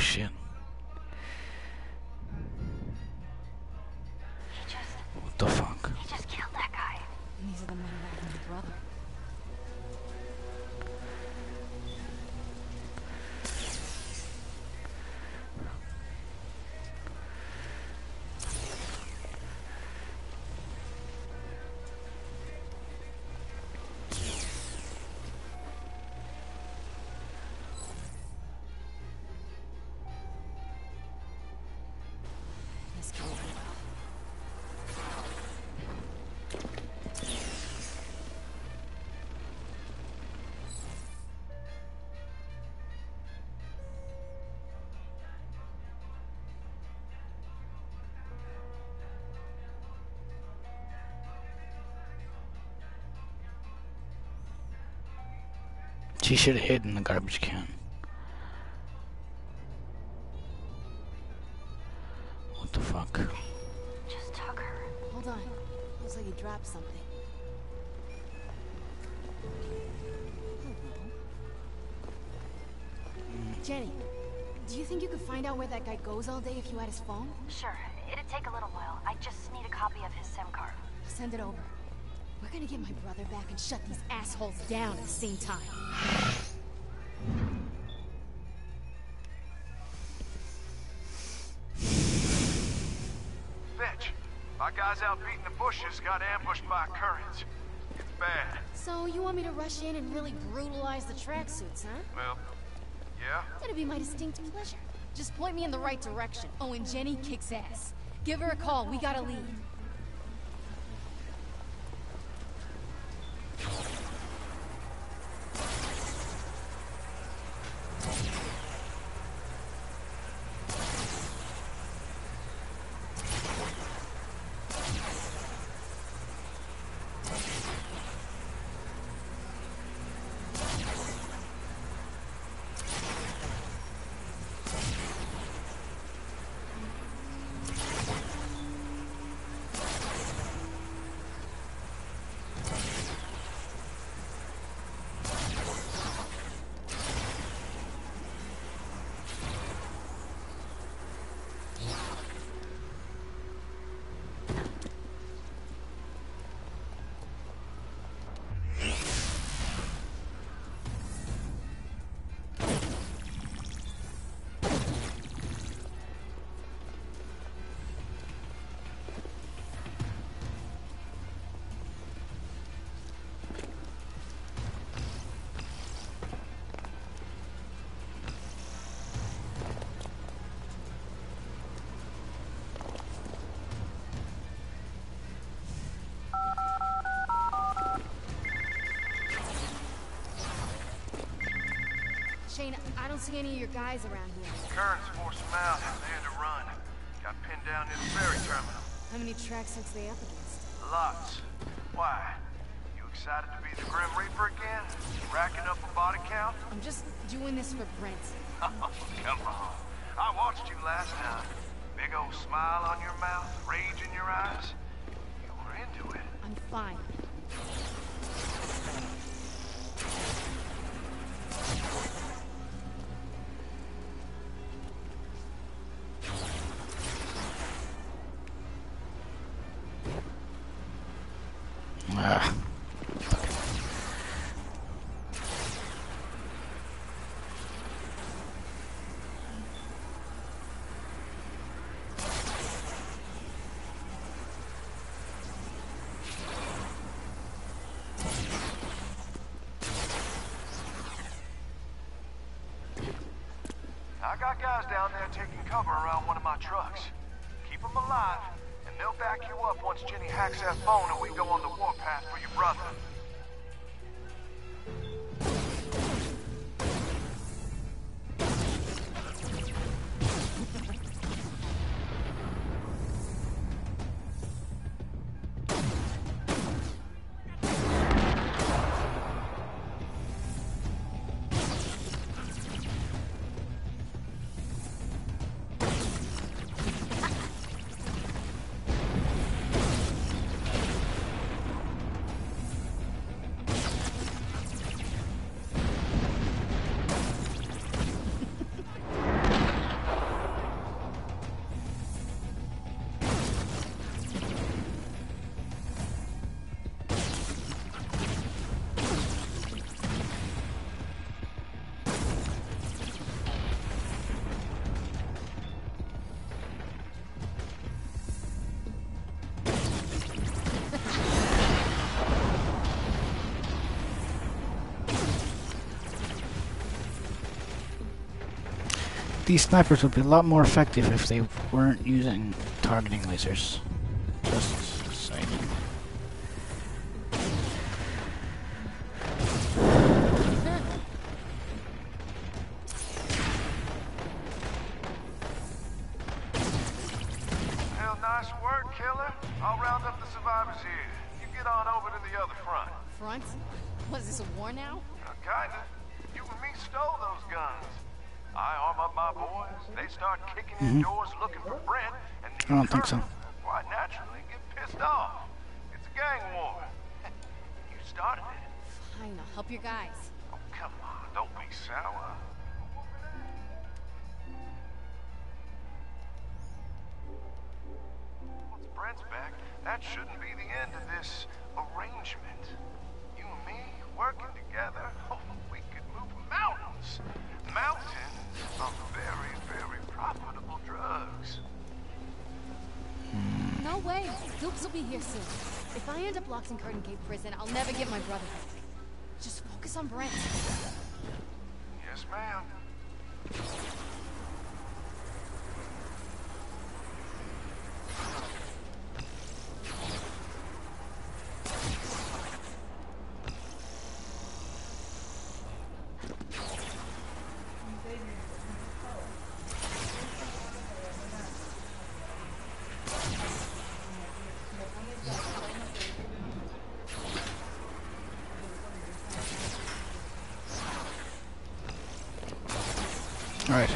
shit. She should have hid in the garbage can. What the fuck? Just took her. Hold on. Looks like you dropped something. Hello. Jenny, do you think you could find out where that guy goes all day if you had his phone? Sure, it'd take a little while. I just need a copy of his SIM card. Send it over. We're gonna get my brother back and shut these assholes down at the same time. Bitch, our guys out beating the bushes got ambushed by Akurans. It's bad. So you want me to rush in and really brutalize the tracksuits, huh? Well, yeah? That'd be my distinct pleasure. Just point me in the right direction. Oh, and Jenny kicks ass. Give her a call. We got a I don't see any of your guys around here. Akurans forced them out. They had to run. Got pinned down near the ferry terminal. How many tracksuits they up against? Lots. Why? You excited to be the Grim Reaper again? Racking up a body count? I'm just doing this for Brent. Oh, come on. I watched you last time. Big old smile on your mouth, rage in your eyes. You were into it. I'm fine. Got guys down there taking cover around one of my trucks. Keep them alive, and they'll back you up once Jenny hacks that phone and we go on the warpath for your brother. These snipers would be a lot more effective if they weren't using targeting lasers. Just saying. Hell, nice work, killer. I'll round up the survivors here. You get on over to the other front. Front? What is this, a war now? Uh, kinda. You and me stole those guns. I arm up my boys. They start kicking in mm-hmm. doors looking for Brent, and I don't think so. Quite naturally, get pissed off. It's a gang war. you started it. Fine, I'll help your guys. Oh, come on, don't be sour. Once Brent's back, that shouldn't be the end of this arrangement. Dupes will be here soon. If I end up locked in Curdun Cay prison, I'll never get my brother back. Just focus on Brent. Yes, ma'am. Alright.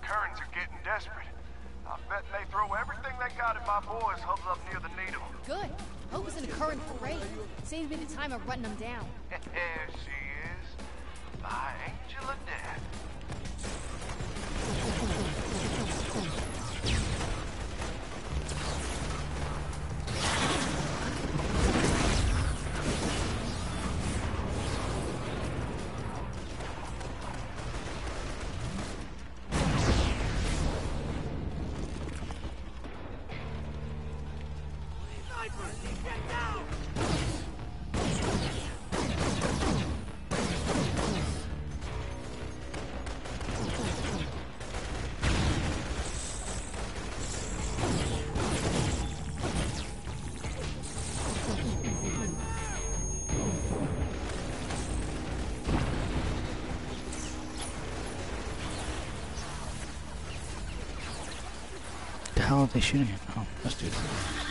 Kerns are getting desperate. I bet they throw everything they got at my boys huddled up near the needle. Good. Hope was in a current parade. Saves me the time of running them down. There she is. My angel of death. The hell are they shooting at? Oh, this dude. This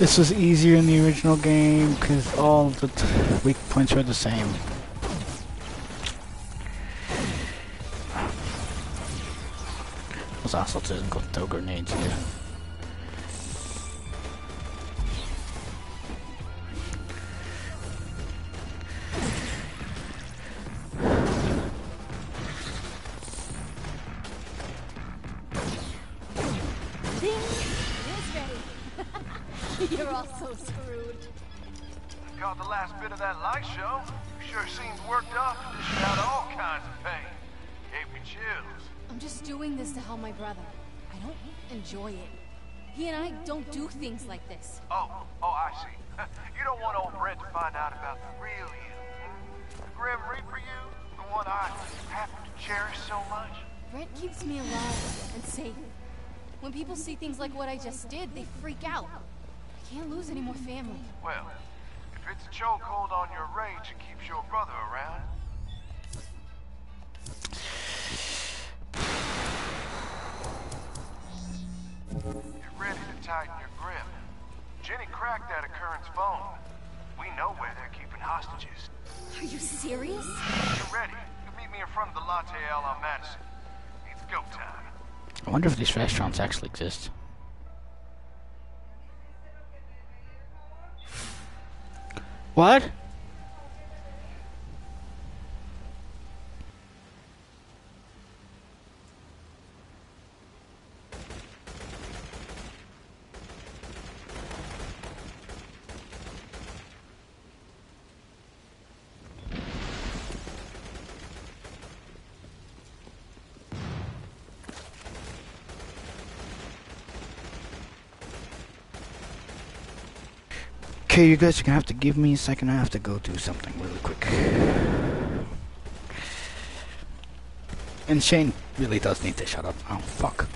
was easier in the original game because all the weak points were the same. Those assholes didn't go throw grenades here. Ding! You're all so screwed. Caught the last bit of that light show. You sure seems worked up and dished out all kinds of pain. Gave me chills. I'm just doing this to help my brother. I don't enjoy it. He and I don't do things like this. Oh, oh, I see. You don't want old Brent to find out about the real you. The Grim Reaper you, the one I happen to cherish so much. Brent keeps me alive and safe. When people see things like what I just did, they freak out. I can't lose any more family. Well, if it's a chokehold on your rage that keeps your brother around, get ready to tighten your grip. Jenny cracked that Akuran's phone. We know where they're keeping hostages. Are you serious? You're ready. You meet me in front of the Latte L on Madison. It's go time. I wonder if these restaurants actually exist. What? Okay, you guys are gonna have to give me a second. I have to go do something really quick. And Shane really does need to shut up. Oh, fuck.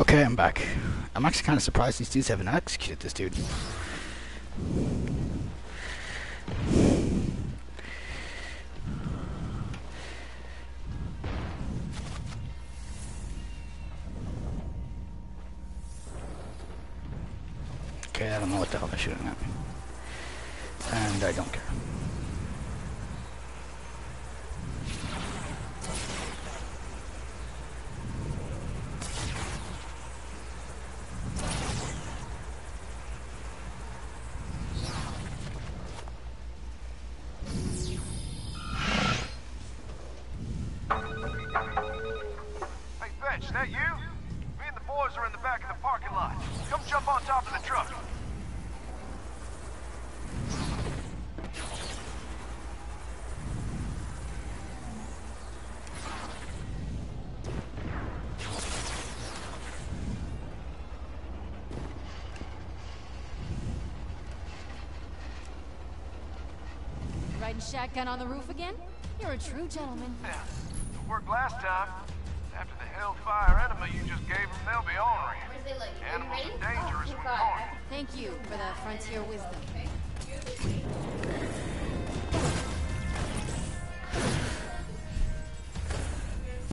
Okay, I'm back. I'm actually kind of surprised these dudes haven't executed this dude. Okay, I don't know what the hell they're shooting at. And I don't care. Riding shotgun on the roof again? You're a true gentleman. Yeah, it worked last time. After the hellfire enema you just gave them, they'll be ornery. Animals are dangerous when caught. Thank you for the frontier wisdom.